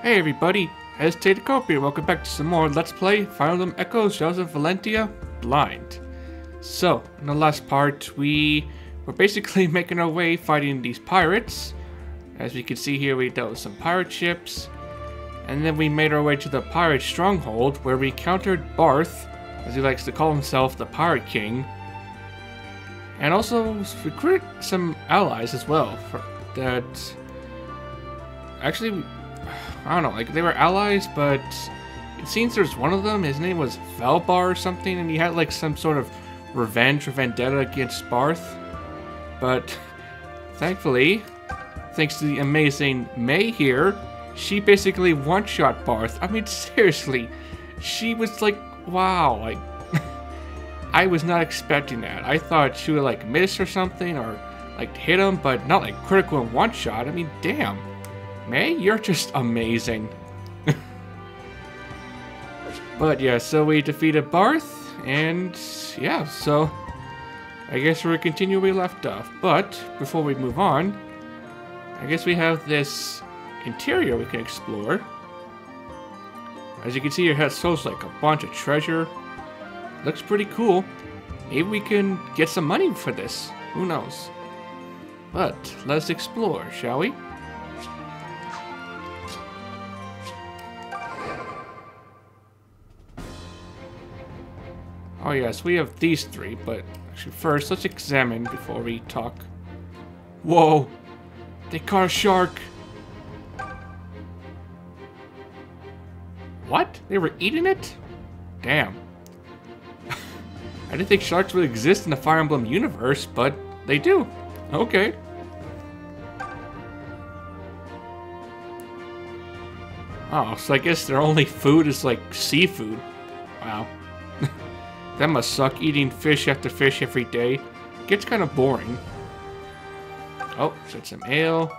Hey everybody, Cope here. Welcome back to some more Let's Play Fire Emblem Echoes Shadows of Valentia Blind. So, in the last part, we were basically making our way fighting these pirates. As we can see here, we dealt with some pirate ships. And then we made our way to the pirate stronghold, where we countered Barth, as he likes to call himself, the Pirate King. And also recruited some allies as well, for that... Actually, I don't know, like they were allies, but it seems there's one of them, his name was Valbar or something, and he had like some sort of revenge or vendetta against Barth. But thankfully, thanks to the amazing Mae here, she basically one-shot Barth. I mean, seriously, she was like, wow, like, I was not expecting that. I thought she would like miss or something, or like hit him, but not like critical in one shot. I mean, damn. Mae, you're just amazing. but yeah, so we defeated Barth, and yeah, so I guess we're continue where we left off. But before we move on, I guess we have this interior we can explore. As you can see, it has shows like a bunch of treasure. Looks pretty cool. Maybe we can get some money for this. Who knows? But let's explore, shall we? Oh yes, we have these three, but actually first, let's examine before we talk. Whoa! They caught a shark! What? They were eating it? Damn. I didn't think sharks would exist in the Fire Emblem universe, but they do. Okay. Oh, so I guess their only food is like seafood. Wow. That must suck, eating fish after fish every day. Gets kind of boring. Oh, got some ale,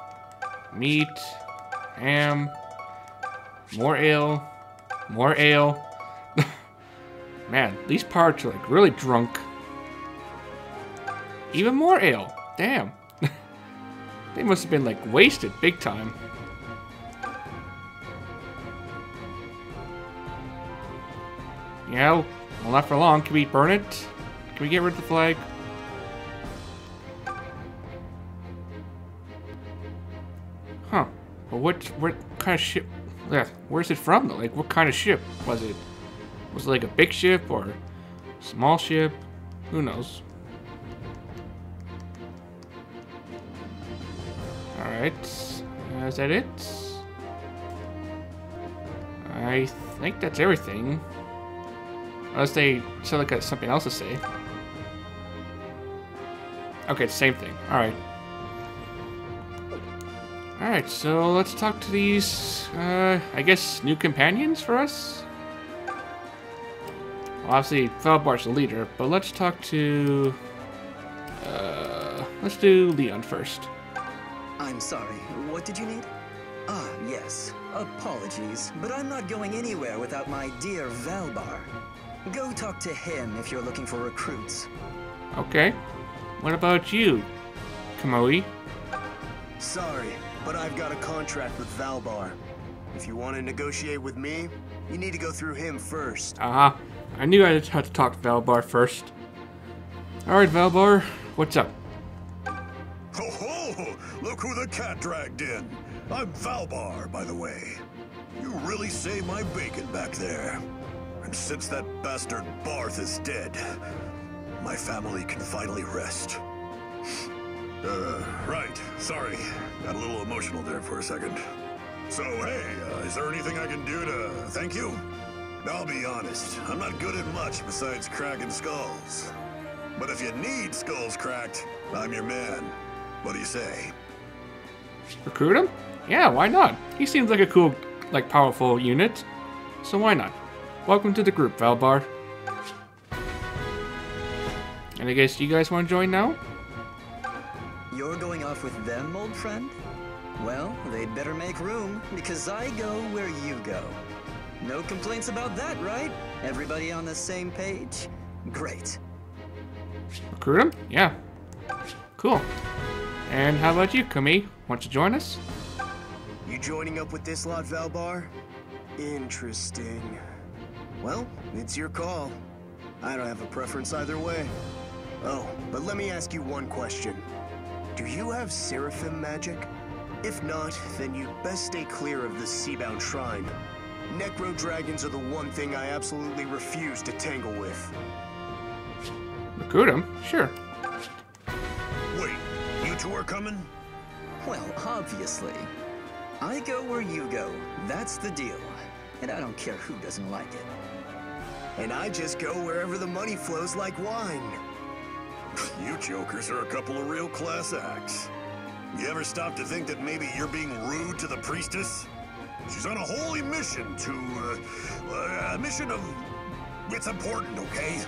meat, ham, more ale, more ale. Man, these parts are like really drunk. Even more ale. Damn. they must have been like wasted big time. Yeah, well, not for long. Can we burn it? Can we get rid of the flag? Huh. Well, what, what kind of ship? Yeah, where's it from, though? Like, what kind of ship was it? Was it like a big ship or small ship? Who knows? Alright. Is that it? I think that's everything. Unless they still got something else to say. Okay, same thing. Alright. Alright, so let's talk to these, uh, I guess, new companions for us? Well, obviously, Valbar's the leader, but let's talk to... Uh, let's do Leon first. I'm sorry, what did you need? Ah, yes. Apologies, but I'm not going anywhere without my dear Valbar. Go talk to him if you're looking for recruits. Okay. What about you, Kamui? Sorry, but I've got a contract with Valbar. If you want to negotiate with me, you need to go through him first. Uh-huh. I knew I had to talk to Valbar first. Alright, Valbar, what's up? Ho ho! Look who the cat dragged in. I'm Valbar, by the way. You really saved my bacon back there. And since that bastard Barth is dead, my family can finally rest. Uh, right. Sorry. Got a little emotional there for a second. So, hey, uh, is there anything I can do to thank you? I'll be honest, I'm not good at much besides cracking skulls. But if you need skulls cracked, I'm your man. What do you say? Recruit him? Yeah, why not? He seems like a cool, like, powerful unit. So why not? Welcome to the group, Valbar. And I guess you guys want to join now? You're going off with them, old friend? Well, they'd better make room, because I go where you go. No complaints about that, right? Everybody on the same page? Great. Recruit him? Yeah. Cool. And how about you, Kami? Want to join us? You You joining up with this lot, Valbar? Interesting. Well, it's your call. I don't have a preference either way. Oh, but let me ask you one question. Do you have Seraphim magic? If not, then you'd best stay clear of the Seabound Shrine. Necro Dragons are the one thing I absolutely refuse to tangle with. Him? Sure. Wait, you two are coming? Well, obviously. I go where you go. That's the deal. And I don't care who doesn't like it. And I just go wherever the money flows like wine. You jokers are a couple of real class acts. You ever stop to think that maybe you're being rude to the priestess? She's on a holy mission to, uh, uh, a mission of... It's important, okay?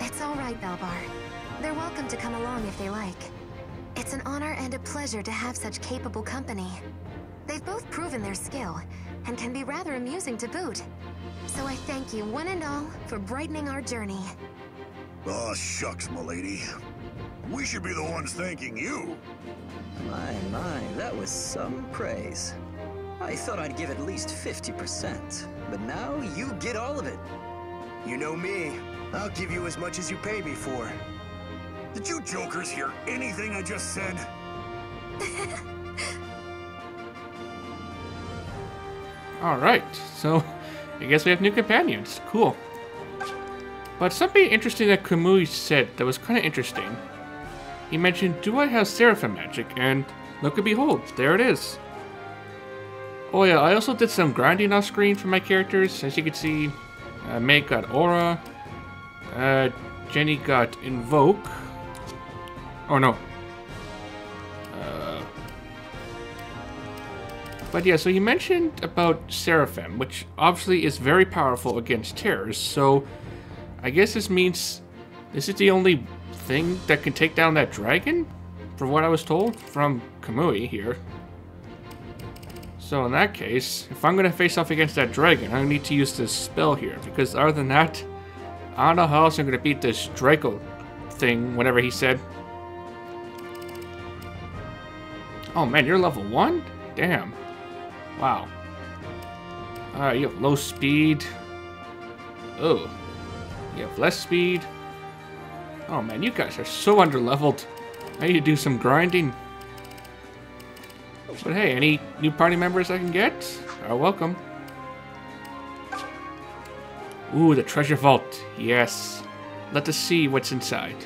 It's all right, Valbar. They're welcome to come along if they like. It's an honor and a pleasure to have such capable company. They've both proven their skill, and can be rather amusing to boot. So I thank you one and all for brightening our journey. Aw, shucks, milady. We should be the ones thanking you. My, my, that was some praise. I thought I'd give at least 50%, but now you get all of it. You know me. I'll give you as much as you pay me for. Did you jokers hear anything I just said? Alright, so I guess we have new companions. Cool. But something interesting that Kamui said that was kind of interesting. He mentioned, do I have Seraphim magic? And look and behold, there it is. Oh yeah, I also did some grinding off screen for my characters. As you can see, uh, Mae got Aura, uh, Genny got Invoke. Oh no. But yeah, so you mentioned about Seraphim, which obviously is very powerful against terrors. So I guess this means this is the only thing that can take down that dragon, from what I was told from Kamui here. So in that case, if I'm gonna face off against that dragon, I need to use this spell here, because other than that, I don't know how else I'm gonna beat this Draco thing, whatever he said. Oh man, you're level 1? Damn. Wow. Uh, you have low speed. Oh. You have less speed. Oh man, you guys are so underleveled. I need to do some grinding. But hey, any new party members I can get are welcome. Ooh, the treasure vault. Yes. Let us see what's inside.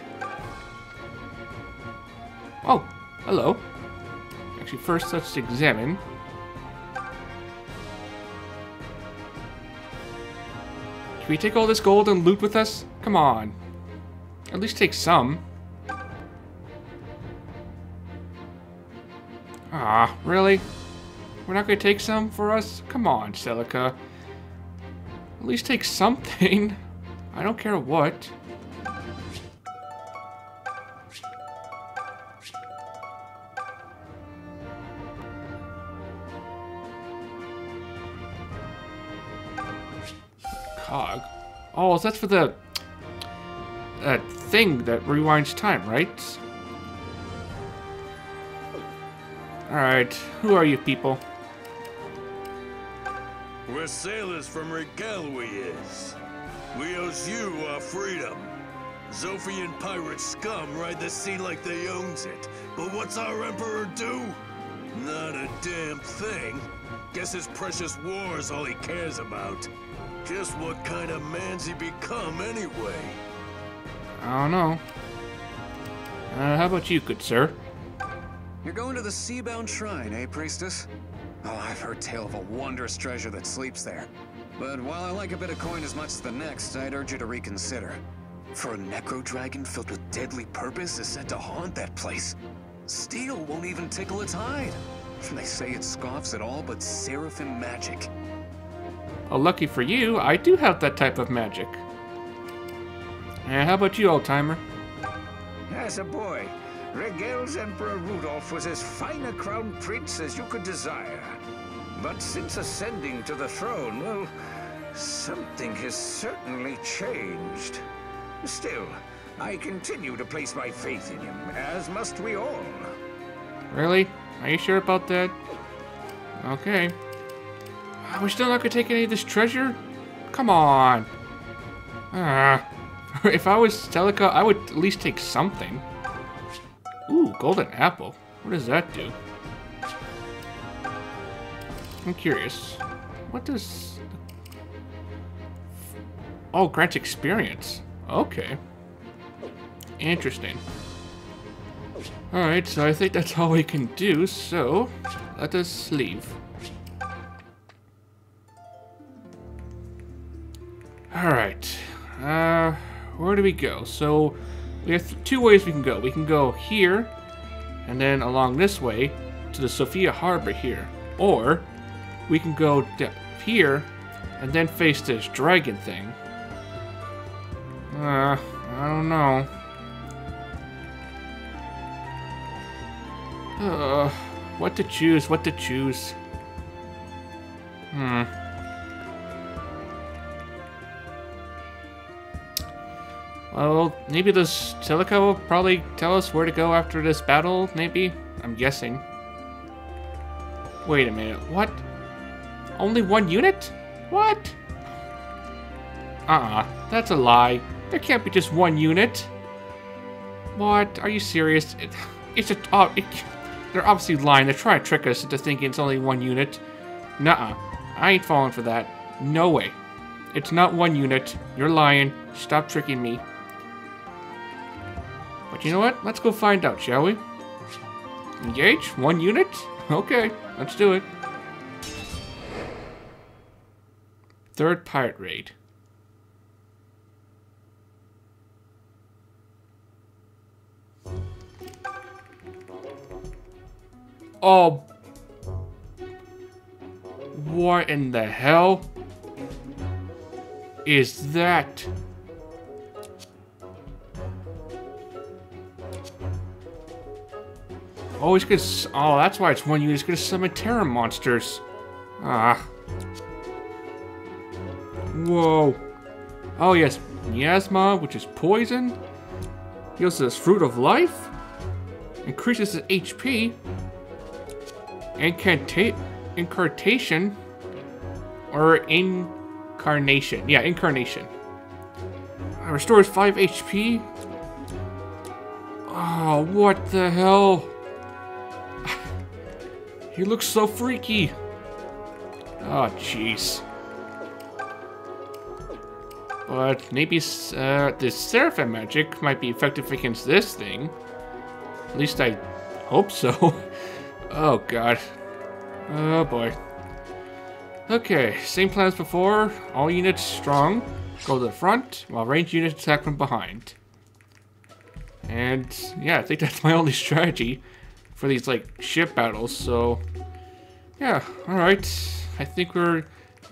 Oh, hello. Actually, first let's examine. Can we take all this gold and loot with us? Come on. At least take some. Ah, really? We're not gonna take some for us? Come on, Celica. At least take something. I don't care what. Oh, that's for the that thing that rewinds time, right? Alright, who are you people? We're sailors from Regalwias. We owes you our freedom. Zofian pirate scum ride the sea like they owns it. But what's our emperor do? Not a damn thing. Guess his precious war's all he cares about. Just what kind of man's he become anyway? I don't know. Uh, how about you, good sir? You're going to the Seabound Shrine, eh, Priestess? Oh, I've heard tale of a wondrous treasure that sleeps there. But while I like a bit of coin as much as the next, I'd urge you to reconsider. For a necro dragon filled with deadly purpose is said to haunt that place. Steel won't even tickle its hide. They say it scoffs at all but seraphim magic. Well, lucky for you, I do have that type of magic. And how about you, old timer? As a boy, Rigel's Emperor Rudolph was as fine a crown prince as you could desire. But since ascending to the throne, well, something has certainly changed. Still, I continue to place my faith in him, as must we all. Really? Are you sure about that? Okay. Uh, we're still not gonna take any of this treasure? Come on. Ah. if I was Celica, I would at least take something. Ooh, golden apple. What does that do? I'm curious. What does... Oh, grants experience. Okay. Interesting. Alright, so I think that's all we can do, so let us leave. Alright. Uh, where do we go? So, we have two ways we can go. We can go here, and then along this way to the Zofia Harbor here. Or, we can go here, and then face this dragon thing. Uh, I don't know. Uh, what to choose, what to choose. Hmm. Well, maybe this Celica will probably tell us where to go after this battle, maybe? I'm guessing. Wait a minute, what? Only one unit? What? Uh-uh, that's a lie. There can't be just one unit. What? Are you serious? It, it's a... Oh, it, they're obviously lying. They're trying to trick us into thinking it's only one unit. Nuh-uh. I ain't falling for that. No way. It's not one unit. You're lying. Stop tricking me. But you know what? Let's go find out, shall we? Engage? One unit? Okay, let's do it. Third pirate raid. Oh. What in the hell is that? Oh, gonna. Oh, that's why it's one unit. It's gonna summon terror monsters. Ah. Whoa. Oh, yes. Miasma, which is poison. Heals this Fruit of Life. Increases his HP. Incanta incarnation. Or incarnation. Yeah, incarnation. Restores 5 HP. Oh, what the hell? He looks so freaky. Oh, jeez. But maybe uh, the Seraphim magic might be effective against this thing. At least I hope so. oh god. Oh boy. Okay, same plan as before. All units strong. Go to the front, while range units attack from behind. And yeah, I think that's my only strategy for these like ship battles. So yeah, all right. I think we're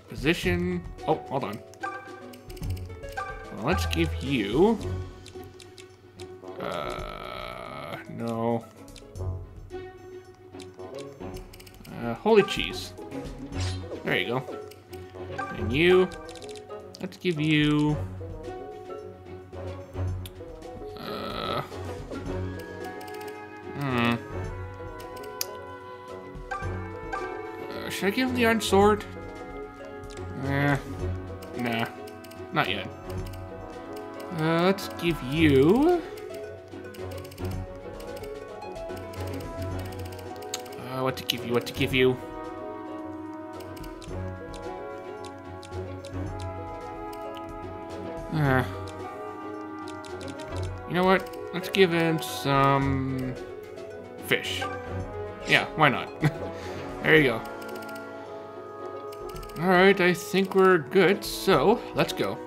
position. Oh, hold on let's give you... Uh, no. Uh, holy cheese. There you go. And you, let's give you... should I give him the iron sword? Eh, nah, not yet. Uh, let's give you... Uh, what to give you, what to give you. Uh, you know what? Let's give him some fish. Yeah, why not? there you go. Alright, I think we're good, so let's go.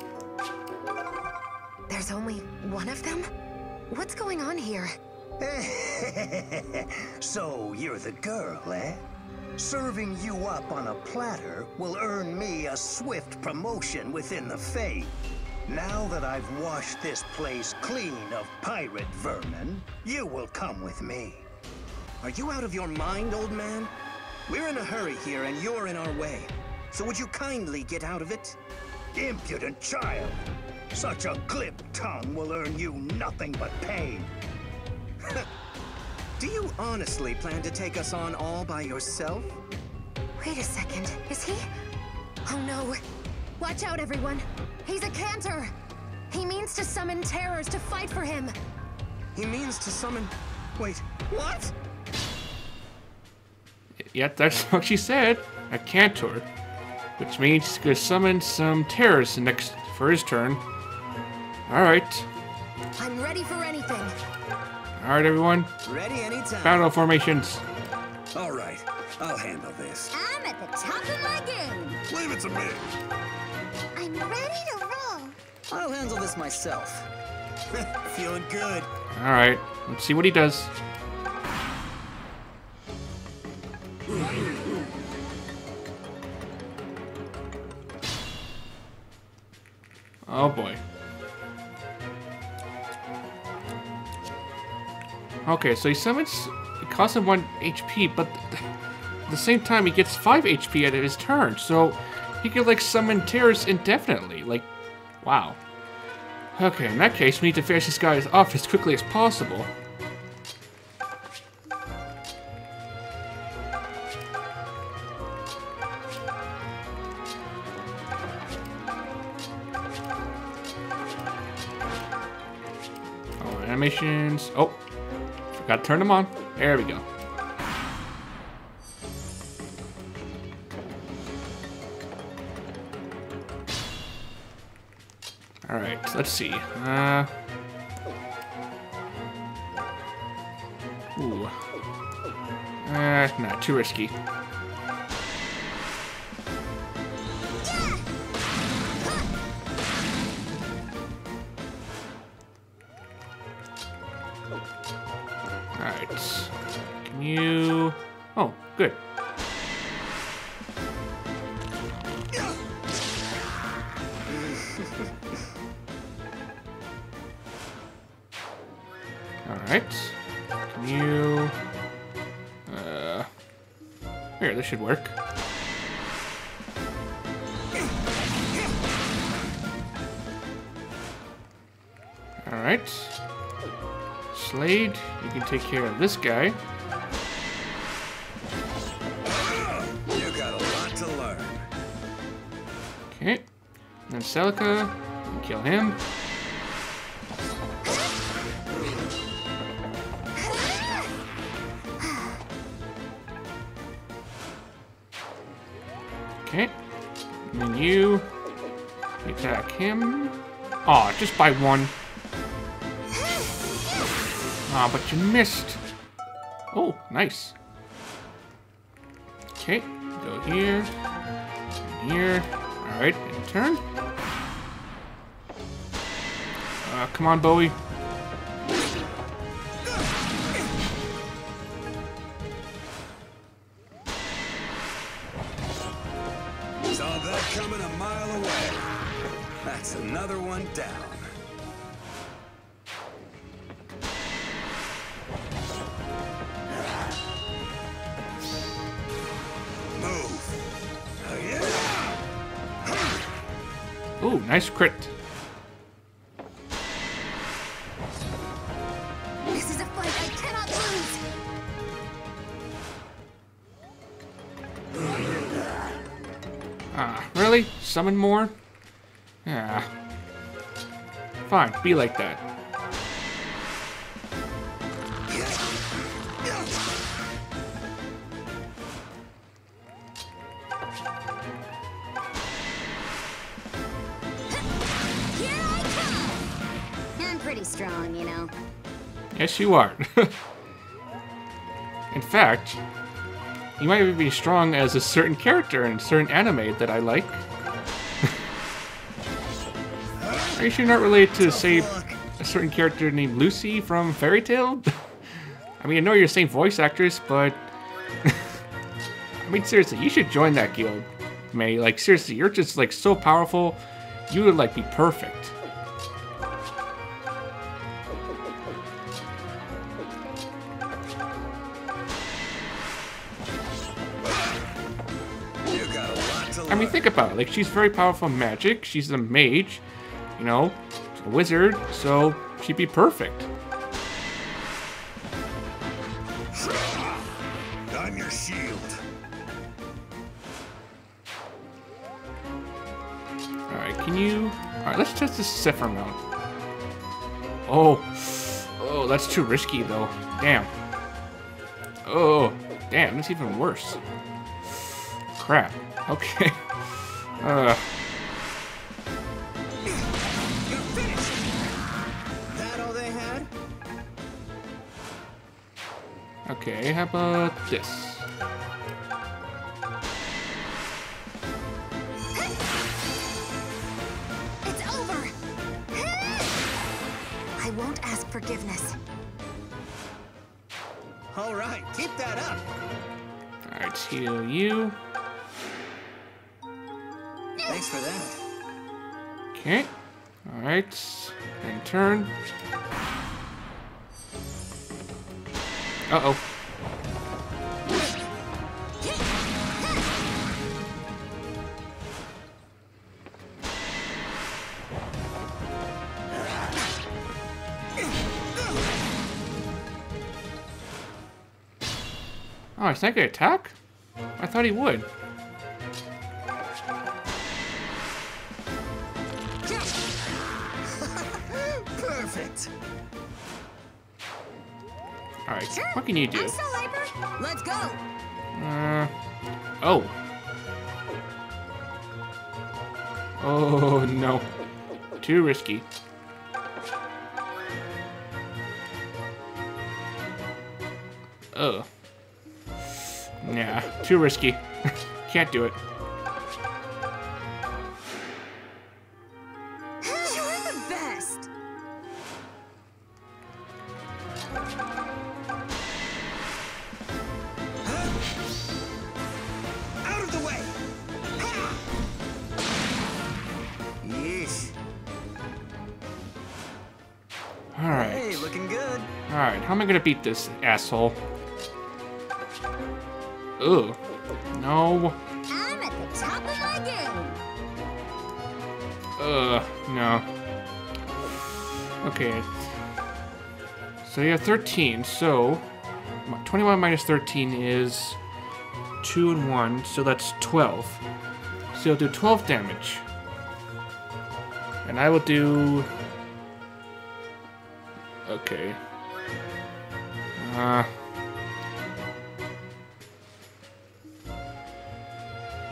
There's only one of them? What's going on here? so, you're the girl, eh? Serving you up on a platter will earn me a swift promotion within the Faith. Now that I've washed this place clean of pirate vermin, you will come with me. Are you out of your mind, old man? We're in a hurry here and you're in our way. So would you kindly get out of it? Impudent child! Such a glib tongue will earn you nothing but pain. Do you honestly plan to take us on all by yourself? Wait a second. Is he? Oh no. Watch out, everyone. He's a cantor. He means to summon terrors to fight for him. He means to summon. Wait, what? Yep, that's what she said. A cantor. Which means he's gonna summon some terrors next for his turn. Alright. I'm ready for anything. Alright, everyone. Ready anytime. Battle formations. All right, I'll handle this. I'm at the top of my game. Leave it to me. I'm ready to roll. I'll handle this myself. Feeling good. Alright, let's see what he does. Hmm. Oh boy. Okay, so he summons. It costs him 1 HP, but at the same time, he gets 5 HP out of his turn, so he could, like, summon terrors indefinitely. Like, wow. Okay, in that case, we need to finish this guy off as quickly as possible. Forgot to turn them on. There we go. All right, let's see. Uh, ooh. Uh, nah, too risky. Alright. Can you... Uh... Here, this should work. Alright. Slade, you can take care of this guy. Celica, kill him. Okay. And then you attack him. Aw, just by one. Ah, but you missed. Oh, nice. Okay, go here, here. All right, in turn. Uh, come on, Boey. Saw that coming a mile away. That's another one down. Move. Oh, nice crit. Summon more? Ah. Fine, be like that. Here I come. I'm pretty strong, you know. Yes, you are. in fact, you might even be strong as a certain character in a certain anime that I like. Are you sure you're not related to, say, a certain character named Lucy from Fairy Tail? I mean, I know you're the same voice actress, but... I mean, seriously, you should join that guild, Mae. Like, seriously, you're just, like, so powerful. You would, like, be perfect. You got a lot to learn. I mean, think about it. Like, she's very powerful in magic. She's a mage, you know, a wizard, so she'd be perfect. I'm your shield. Alright, can you... Alright, let's test the Zephyr mount. Oh. Oh, that's too risky, though. Damn. Oh, damn, it's even worse. Crap. Okay. Uh... okay, how about this? It's over! I won't ask forgiveness. All right, keep that up. Alright, heal you. Thanks for that. Okay. Alright. And turn. Uh-oh. Oh, it's not gonna attack? I thought he would. Perfect. Alright, what can you do? I'm still hyper. Let's go. Uh, oh. Oh, no. Too risky. Ugh. Nah, too risky. Can't do it. You're the best. Out of the way! Ha! Yeesh. Alright. Hey, looking good. Alright, how am I gonna beat this asshole? Ugh. No. I'm at the top of my game. Ugh, no. Okay. So you have 13, so 21 minus 13 is 2 and 1, so that's 12. So you'll do 12 damage. And I will do... Okay. Uh...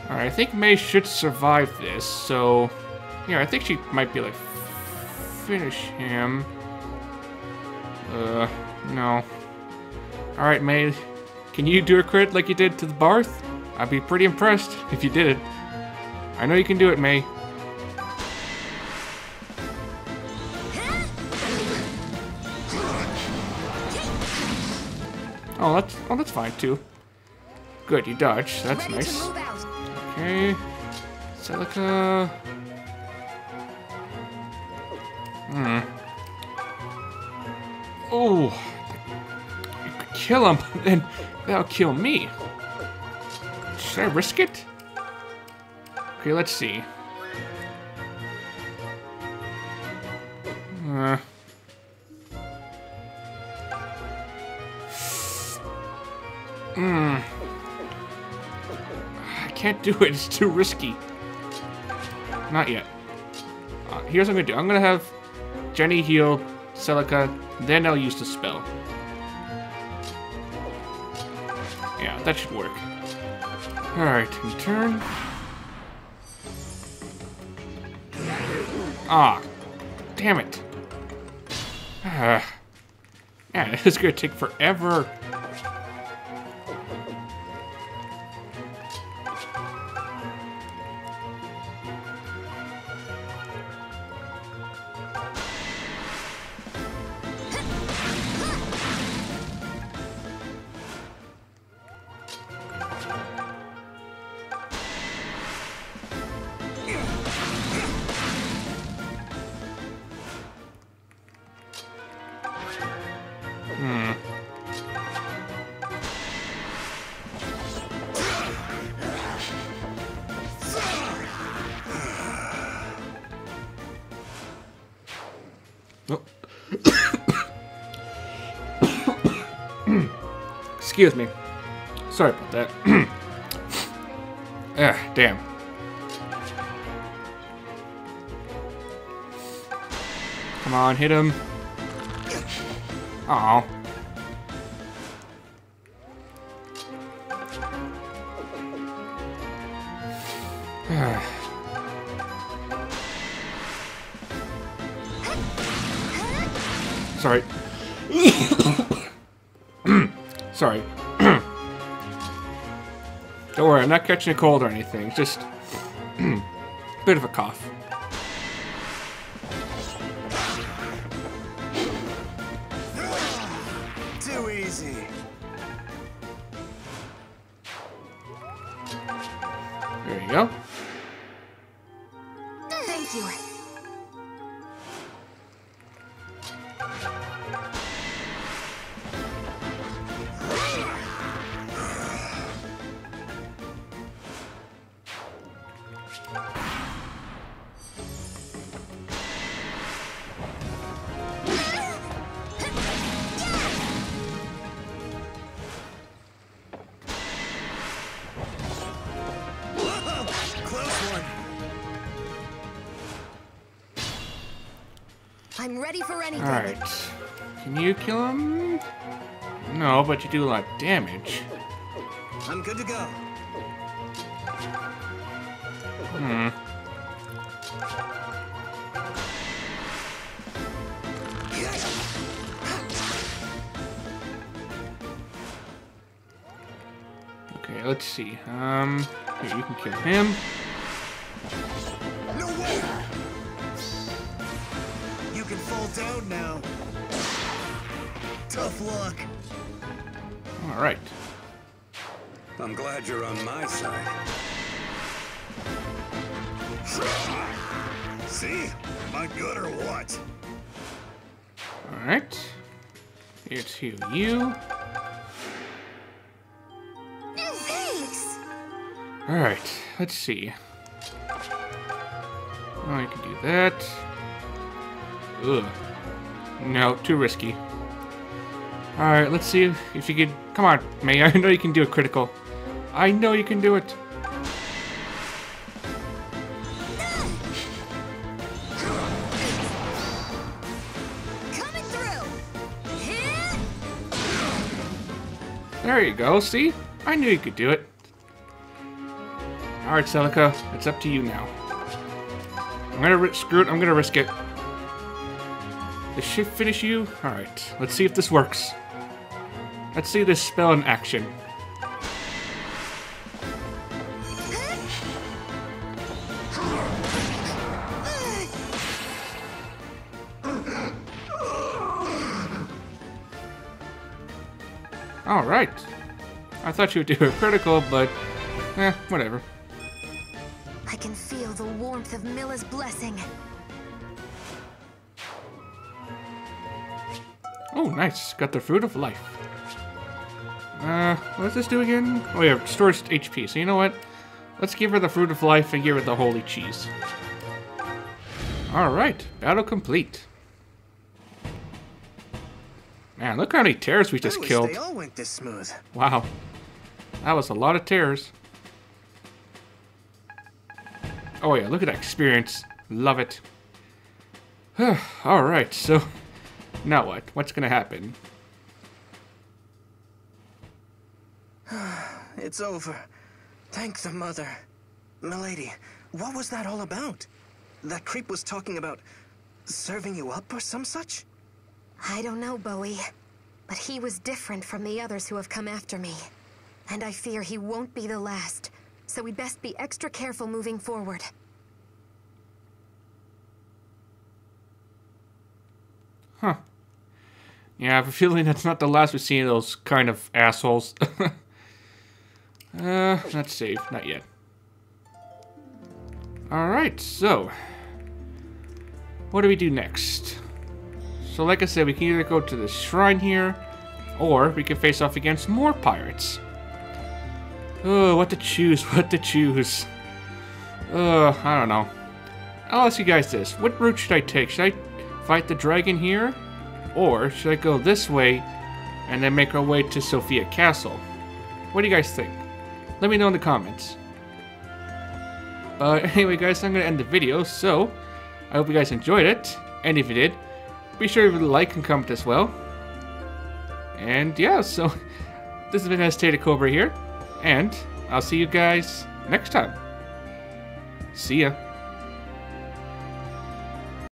Alright, I think Mae should survive this, so... Yeah, I think she might be like, finish him. Uh, no. Alright, Mae, can you do a crit like you did to the Barth? I'd be pretty impressed if you did it. I know you can do it, Mae. Oh, that's oh, that's fine too. Good, you dodge. That's nice. Okay. Celica. Hmm. Oh. You could kill him, then that'll kill me. Should I risk it? Okay, let's see. Uh. Hmm. Can't do it. It's too risky. Not yet. Uh, here's what I'm gonna do. I'm gonna have Genny heal Celica, then I'll use the spell. Yeah, that should work. Alright, turn. Ah, damn it. Ah. Yeah, this is gonna take forever. Excuse me. Sorry about that. Ugh, ah, damn. Come on, hit him. Aw. Catching a cold or anything. It's just hmm, bit of a cough. Too easy. There you go. I'm ready for anything. Alright. Can you kill him? No, but you do a lot of damage. I'm good to go. Hmm. Okay, let's see. Um, here, you can kill him. Alright. I'm glad you're on my side. See? Am I good or what? Alright. Here's heal you. Thanks. Alright, let's see. Oh, you can do that. Ugh. No, too risky. Alright, let's see if, you can. Come on, Mae. I know you can do a critical. I know you can do it. There you go, see? I knew you could do it. Alright, Celica, it's up to you now. I'm gonna screw it, I'm gonna risk it. The shift finish you? Alright, let's see if this works. Let's see this spell in action. Alright. I thought you would do a critical, but eh, whatever. I can feel the warmth of Mila's blessing. Oh, nice. Got the Fruit of Life. Uh, what does this do again? Oh yeah, restores HP. So you know what? Let's give her the Fruit of Life and give her the Holy Cheese. Alright, battle complete. Man, look how many tears we just killed. they all went this smooth. Wow. That was a lot of tears. Oh yeah, look at that experience. Love it. Alright, so now what? What's gonna happen? It's over. Thank the mother. Milady, what was that all about? That creep was talking about serving you up or some such? I don't know, Boey. But he was different from the others who have come after me. And I fear he won't be the last. So we'd best be extra careful moving forward. Huh. Yeah, I have a feeling that's not the last we see of those kind of assholes. uh, not safe. Not yet. Alright, so. What do we do next? So, like I said, we can either go to the shrine here, or we can face off against more pirates. Oh, what to choose? What to choose? Uh, I don't know. I'll ask you guys this. What route should I take? Should I fight the dragon here? Or should I go this way and then make our way to Zofia Castle? What do you guys think? Let me know in the comments. But uh, anyway, guys, I'm going to end the video, so I hope you guys enjoyed it. And if you did, be sure to like and comment as well. And yeah, so this has been Hesitated Cobra here, and I'll see you guys next time. See ya.